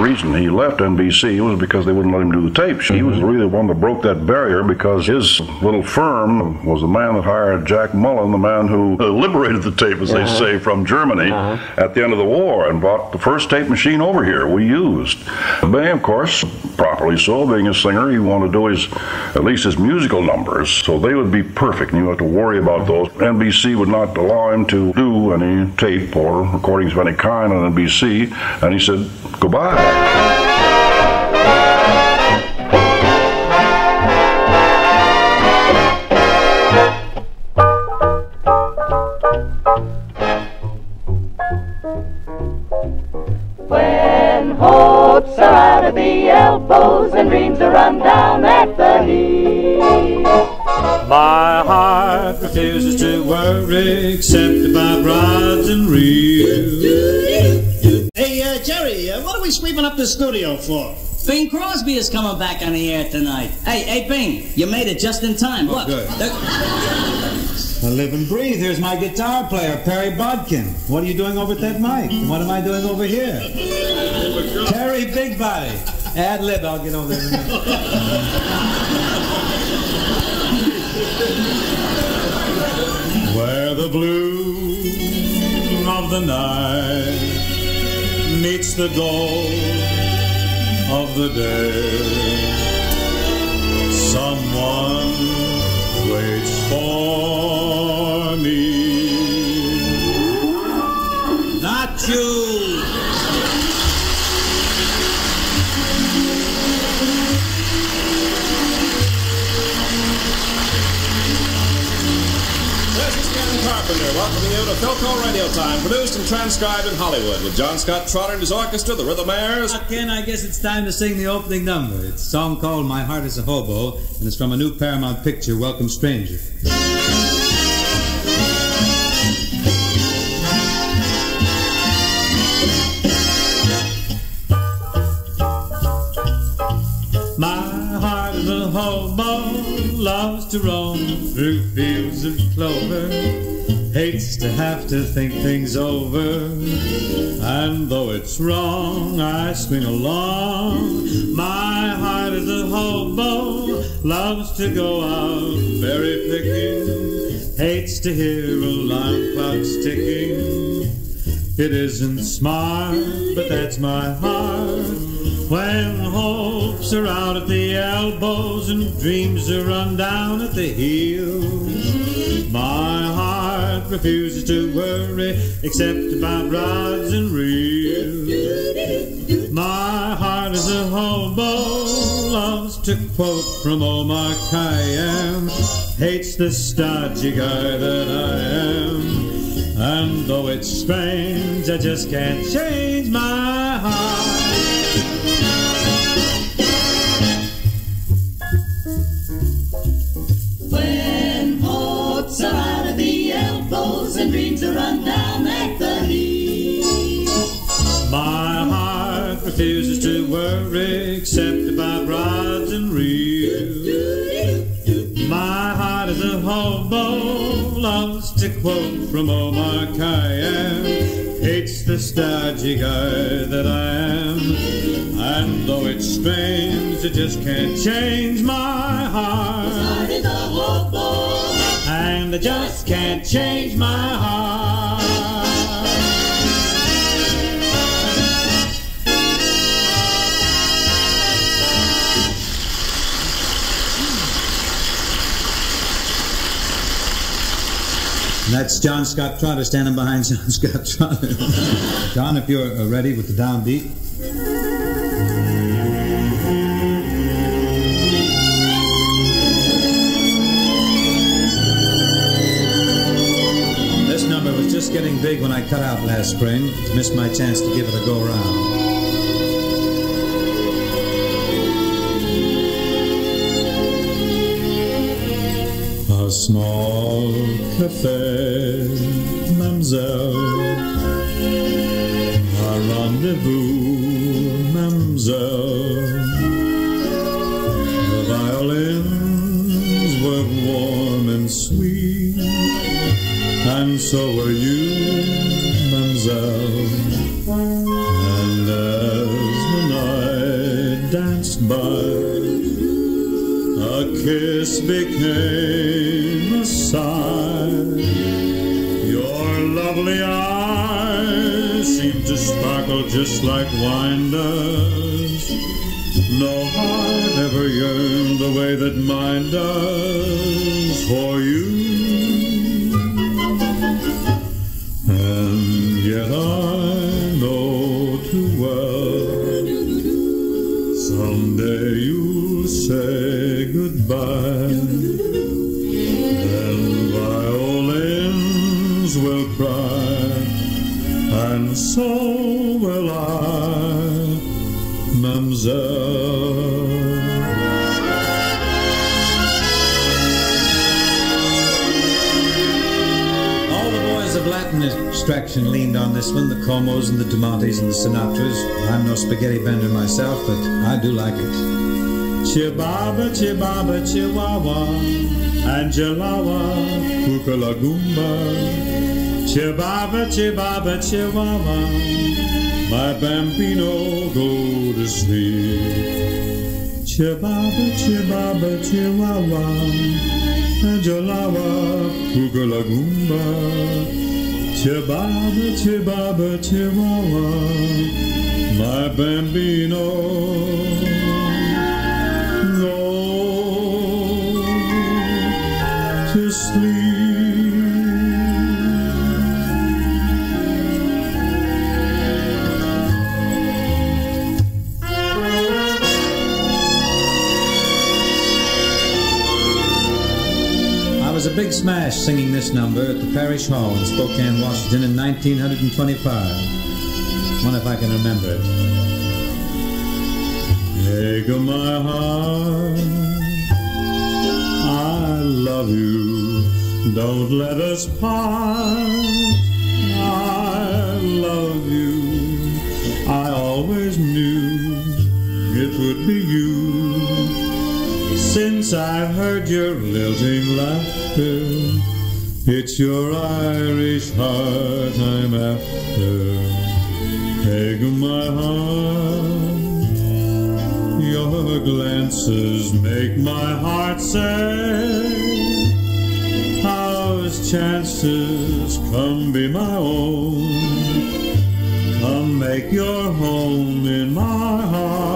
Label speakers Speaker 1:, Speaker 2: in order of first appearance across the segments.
Speaker 1: reason he left NBC was because they wouldn't let him do the tapes. He was really the one that broke that barrier because his little firm was the man that hired Jack Mullin, the man who uh, liberated the tape, as they say, from Germany at the end of the war and brought the first tape machine over here we used. But of course, properly so, being a singer, he wanted to do his, at least his musical numbers, so they would be perfect and you have to worry about those. NBC would not allow him to do any tape or recordings of any kind on NBC, and he said, goodbye.
Speaker 2: When hopes are out of the elbows and dreams are run down at the heel.
Speaker 3: My heart refuses to worry except about rods and reels.
Speaker 4: We sweeping up the studio for?
Speaker 5: Bing Crosby is coming back on the air tonight. Hey, hey, Bing, you made it just in time. Look,
Speaker 4: good.
Speaker 5: look.
Speaker 6: I live and breathe. Here's my guitar player, Perry Botkin. What are you doing over at that mic? And what am I doing over here? Perry Big Body. Ad lib, I'll get over there. in a minute.
Speaker 3: Where the blue of the night meets the gold of the day. Someone waits for me.
Speaker 4: Not you.
Speaker 7: Welcoming you to Philco Radio Time, produced and transcribed in Hollywood with John Scott Trotter and his orchestra, the Rhythmaires.
Speaker 6: Ken, I guess it's time to sing the opening number. It's a song called My Heart is a Hobo, and it's from a new Paramount picture, Welcome Stranger.
Speaker 3: My heart is a hobo, loves to roam through fields of clover, hates to have to think things over. And though it's wrong, I swing along. My heart is a hobo, loves to go out berry picking, hates to hear alarm clocks ticking. It isn't smart, but that's my heart. When hopes are out at the elbows and dreams are run down at the heels, my heart refuses to worry except about rods and reels. My heart is a hobo, loves to quote from Omar Khayyam, hates the stodgy guy that I am. And though it's strange, I just can't change my heart. Worry except about rods and reels. My heart is a hobo, loves to quote from Omar Khayyam, hates the stodgy guy that I am. And though it's strange, it just can't change my heart.
Speaker 2: Heart is a hobo.
Speaker 3: And I just can't change my heart.
Speaker 6: That's John Scott Trotter standing behind John Scott Trotter. John, if you're uh, ready with the downbeat. This number was just getting big when I cut out last spring. Missed my chance to give it a go round.
Speaker 3: A small cafe, mademoiselle. A rendezvous, mademoiselle. The violins were warm and sweet, and so were you,
Speaker 2: kiss became a sigh. Your lovely eyes seem to sparkle just like wine does. No heart ever yearned the way that mine does for you.
Speaker 3: Latin extraction leaned on this one, the Comos and the Tomates and the Sinatras. I'm no spaghetti bender myself, but I do like it. Chibaba, chibaba, chihuahua, Angelawa, Kukalagumba. Chibaba, chibaba, chihuahua, my bambino go to sleep. Chibaba, chibaba, chihuahua, Angelawa, Kukalagumba. Chibaba, chibaba, chihuahua, my bambino singing this number at the Parish Hall in Spokane, Washington in 1925. Wonder if I can remember it. Take my heart, I love you. Don't let us part. I love you. I always knew it would be you. Since I've heard your lilting laughter, it's your Irish heart I'm after. Take my heart, your glances make my heart say, How's chances come be my own? Come make your home in my heart.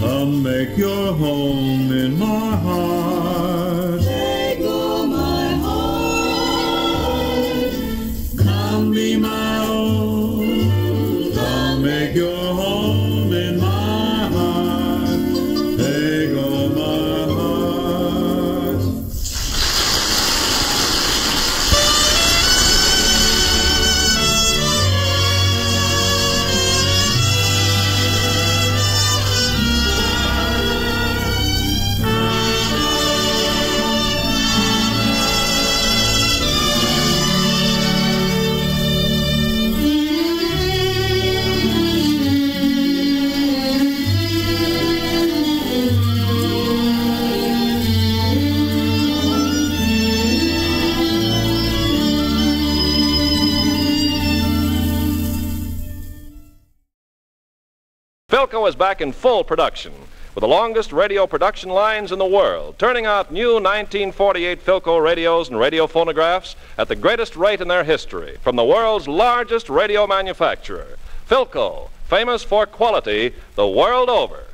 Speaker 2: Come make your home in my heart.
Speaker 8: Philco is back in full production with the longest radio production lines in the world, turning out new 1948 Philco radios and radio phonographs at the greatest rate in their history from the world's largest radio manufacturer. Philco, famous for quality the world over.